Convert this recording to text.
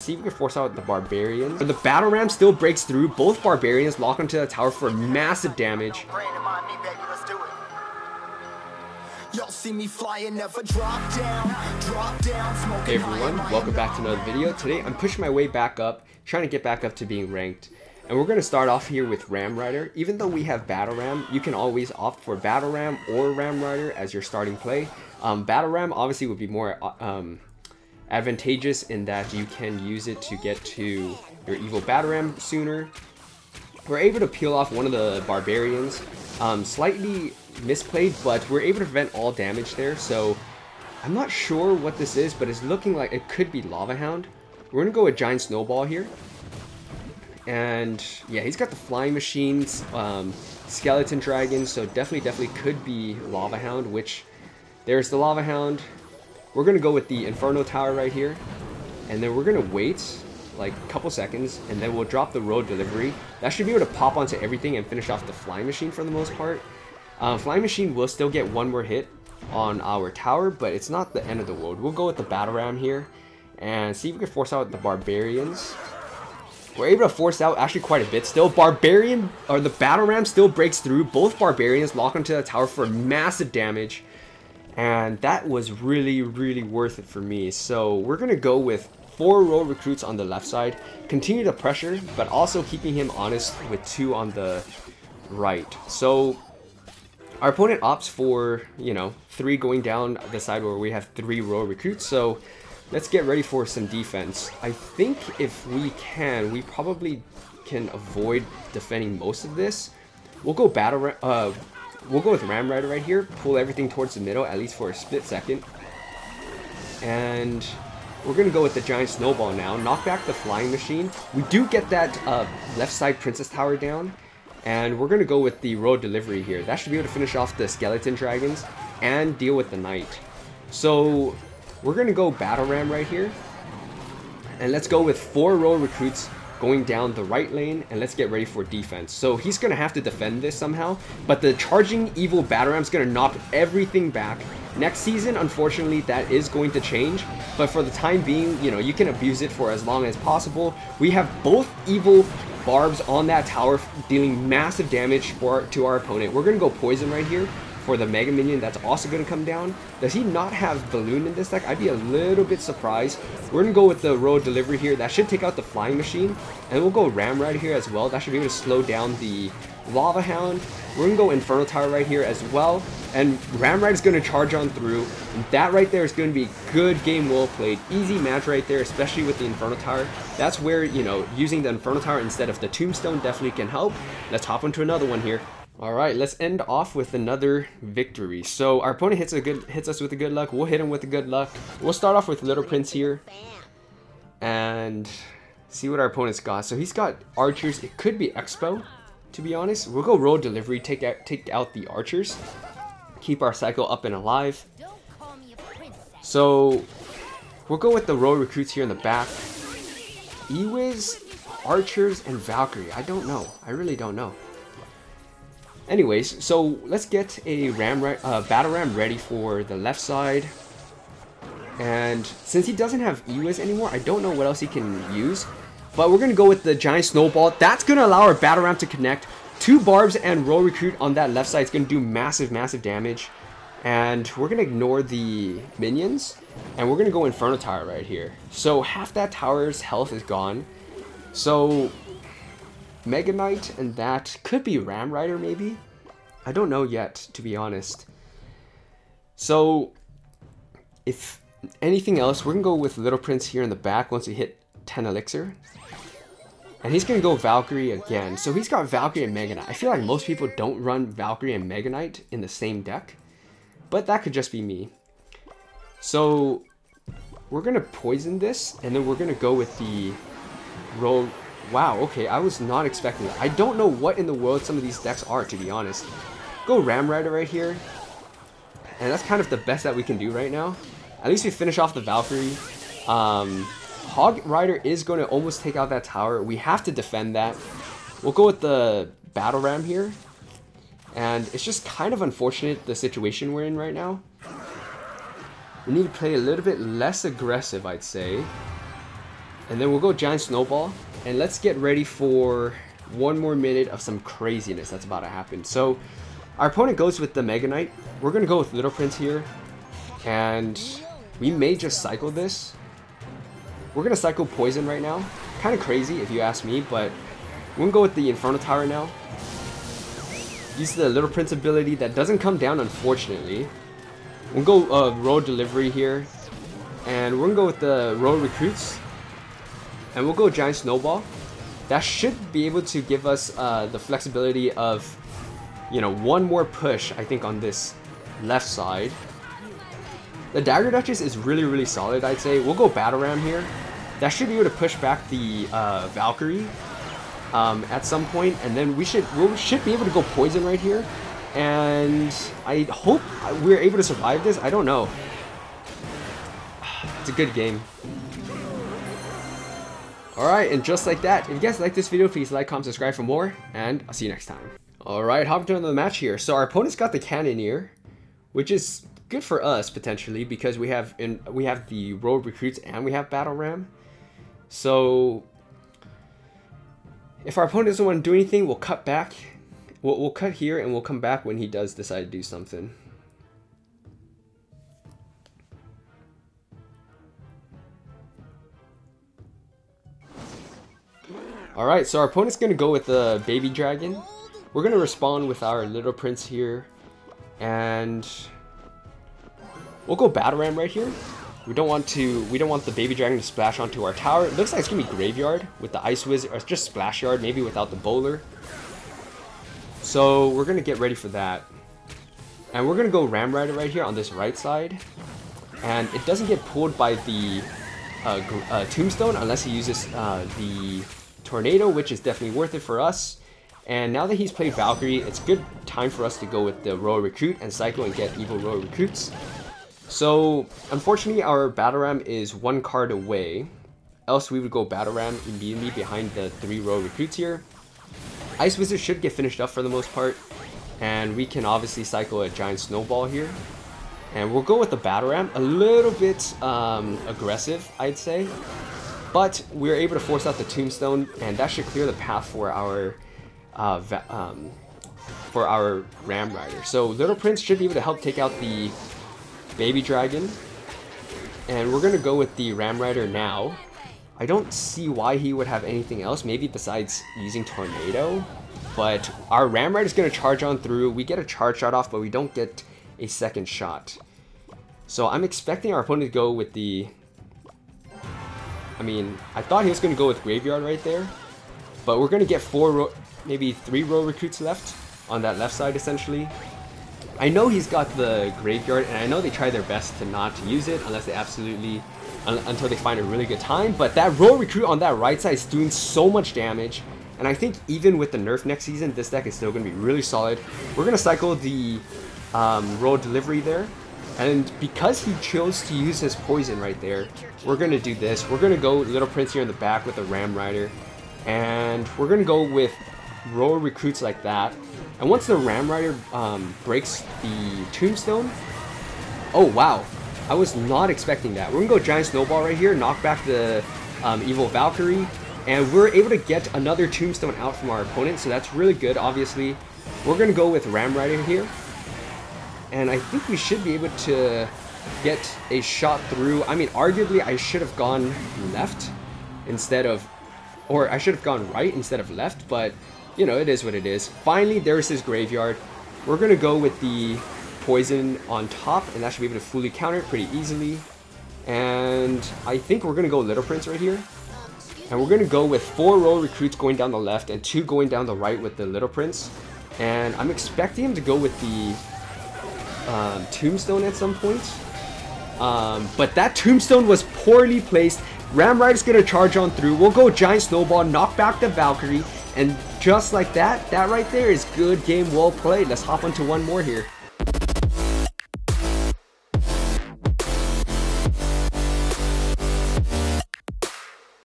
See if we can force out the Barbarians. But the Battle Ram still breaks through. Both Barbarians lock onto the tower for massive damage. Y'all see me flying, never drop down, drop down, Hey everyone, welcome back to another video. Today I'm pushing my way back up, trying to get back up to being ranked. And we're going to start off here with Ram Rider. Even though we have Battle Ram, you can always opt for Battle Ram or Ram Rider as your starting play. Um, Battle Ram obviously would be more uh, um, advantageous in that you can use it to get to your evo Battle Ram sooner. We're able to peel off one of the Barbarians. Um, slightly misplayed, but we're able to prevent all damage there, so I'm not sure what this is, but it's looking like it could be Lava Hound. We're going to go with Giant Snowball here. And yeah, he's got the flying machines, um, skeleton dragon, so definitely, definitely could be Lava Hound, which there's the Lava Hound. We're gonna go with the Inferno Tower right here, and then we're gonna wait like a couple seconds, and then we'll drop the royal delivery. That should be able to pop onto everything and finish off the flying machine for the most part. Uh, flying machine will still get one more hit on our tower, but it's not the end of the world. We'll go with the battle ram here and see if we can force out the barbarians. We're able to force out actually quite a bit still. Barbarian, or the Battle Ram still breaks through. Both Barbarians lock onto the tower for massive damage. And that was really, really worth it for me. So we're to go with four royal recruits on the left side. Continue the pressure, but also keeping him honest with two on the right. So our opponent opts for, you know, three going down the side where we have three royal recruits. So Let's get ready for some defense. I think if we can, we probably can avoid defending most of this. We'll go battle, uh, we'll go with Ram Rider right here, pull everything towards the middle, at least for a split second. And we're going to go with the Giant Snowball now, knock back the Flying Machine. We do get that uh, left side Princess Tower down, and we're going to go with the Royal Delivery here. That should be able to finish off the Skeleton Dragons and deal with the Knight. So we're going to go Battle Ram right here. And let's go with four royal recruits going down the right lane and let's get ready for defense. So he's going to have to defend this somehow, but the charging evo battle is going to knock everything back. Next season, unfortunately, that is going to change, but for the time being, you know, you can abuse it for as long as possible. We have both evo barbs on that tower dealing massive damage for to our opponent. We're going to go poison right here for the Mega Minion that's also going to come down. Does he not have Balloon in this deck? I'd be a little bit surprised. We're going to go with the Royal Delivery here. That should take out the Flying Machine. And we'll go Ram Rider here as well. That should be able to slow down the Lava Hound. We're going to go Inferno Tower right here as well. And Ram Rider is going to charge on through. And that right there is going to be good game well played. Easy match right there, especially with the Inferno Tower. That's where, you know, using the Inferno Tower instead of the Tombstone definitely can help. Let's hop into another one here. All right, let's end off with another victory. So our opponent hits a good hits us with a good luck. We'll hit him with a good luck. We'll start off with Little Prince here, and see what our opponent's got. So he's got archers. It could be X-Bow, to be honest. We'll go royal delivery. Take out take out the archers. Keep our cycle up and alive. So we'll go with the royal recruits here in the back. Ewiz, archers, and Valkyrie. I don't know. I really don't know. Anyways, so let's get a ram uh, battle ram ready for the left side. And since he doesn't have Ewiz anymore, I don't know what else he can use. But we're going to go with the Giant Snowball. That's going to allow our Battle Ram to connect. Two Barbs and Royal Recruit on that left side is going to do massive, massive damage. And we're going to ignore the minions. And we're going to go Inferno Tower right here. So half that tower's health is gone. So Mega Knight and that could be Ram Rider maybe? I don't know yet, to be honest. So, if anything else, we're going to go with Little Prince here in the back once we hit 10 Elixir. And he's going to go Valkyrie again. So he's got Valkyrie and Mega Knight. I feel like most people don't run Valkyrie and Mega Knight in the same deck. But that could just be me. So we're going to poison this. And then we're going to go with the roll Wow, okay, I was not expecting that. I don't know what in the world some of these decks are, to be honest. Go Ram Rider right here. And that's kind of the best that we can do right now. At least we finish off the Valkyrie. Um, Hog Rider is going to almost take out that tower. We have to defend that. We'll go with the Battle Ram here. And it's just kind of unfortunate the situation we're in right now. We need to play a little bit less aggressive, I'd say. And then we'll go Giant Snowball. And let's get ready for one more minute of some craziness that's about to happen. So our opponent goes with the Mega Knight. We're going to go with Little Prince here. And we may just cycle this. We're going to cycle Poison right now. Kind of crazy if you ask me, but we're going to go with the Inferno Tower now. Use the Little Prince ability that doesn't come down unfortunately. We'll go uh, Royal Delivery here. And we're going to go with the Royal Recruits. And we'll go Giant Snowball. That should be able to give us uh, the flexibility of, you know, one more push, I think, on this left side. The Dagger Duchess is really, really solid, I'd say. We'll go Battle Ram here. That should be able to push back the uh, Valkyrie um, at some point, and then we should we should be able to go Poison right here. And I hope we're able to survive this. I don't know. It's a good game. Alright, and just like that, if you guys like this video, please like, comment, subscribe for more, and I'll see you next time. Alright, hopping to another match here. So our opponent's got the Cannoneer, which is good for us, potentially, because we have in we have the Royal Recruits and we have Battle Ram. So, if our opponent doesn't want to do anything, we'll cut back. We'll, we'll cut here, and we'll come back when he does decide to do something. Alright, so our opponent's going to go with the Baby Dragon. We're going to respond with our Little Prince here. And we'll go Battle Ram right here. We don't want to we don't want the baby dragon to splash onto our tower. It looks like it's gonna be graveyard with the ice wizard or just splash yard, maybe without the bowler. So we're gonna get ready for that. And we're gonna go Ram Rider right here on this right side. And it doesn't get pulled by the uh, uh, Tombstone unless he uses uh, the Tornado, which is definitely worth it for us. And now that he's played Valkyrie, it's good time for us to go with the Royal Recruit and cycle and get Evo Royal Recruits. So, unfortunately, our Battle Ram is one card away. Else we would go Battle Ram immediately behind the three Royal Recruits here. Ice Wizard should get finished up for the most part. And we can obviously cycle a Giant Snowball here. And we'll go with the Battle Ram. A little bit um, aggressive, I'd say. But we are able to force out the Tombstone, and that should clear the path for our uh, um, for our Ram Rider. So Little Prince should be able to help take out the Baby Dragon. And we're going to go with the Ram Rider now. I don't see why he would have anything else, maybe besides using Tornado. But our Ram Rider is going to charge on through. We get a charge shot off, but we don't get a second shot. So I'm expecting our opponent to go with the I mean, I thought he was going to go with Graveyard right there. But we're going to get four, maybe three royal recruits left on that left side, essentially. I know he's got the Graveyard, and I know they try their best to not use it unless they absolutely, un until they find a really good time. But that royal recruit on that right side is doing so much damage. And I think even with the nerf next season, this deck is still going to be really solid. We're going to cycle the um, delivery there. And because he chose to use his poison right there, we're going to do this. We're going to go Little Prince here in the back with a Ram Rider. And we're going to go with royal recruits like that. And once the Ram Rider um, breaks the Tombstone... Oh, wow. I was not expecting that. We're going to go Giant Snowball right here, knock back the um, Evo Valkyrie. And we're able to get another Tombstone out from our opponent, so that's really good, obviously. We're going to go with Ram Rider here and I think we should be able to get a shot through. I mean, arguably, I should have gone left instead of, or I should have gone right instead of left, but, you know, it is what it is. Finally, there's his graveyard. We're going to go with the poison on top, and that should be able to fully counter it pretty easily. And I think we're going to go Little Prince right here. And we're going to go with four royal recruits going down the left and two going down the right with the Little Prince. And I'm expecting him to go with the um, tombstone at some point. Um, but that tombstone was poorly placed. Ram Rider's gonna charge on through. We'll go Giant Snowball, knock back the Valkyrie, and just like that, that right there is good game well played. Let's hop onto one more here.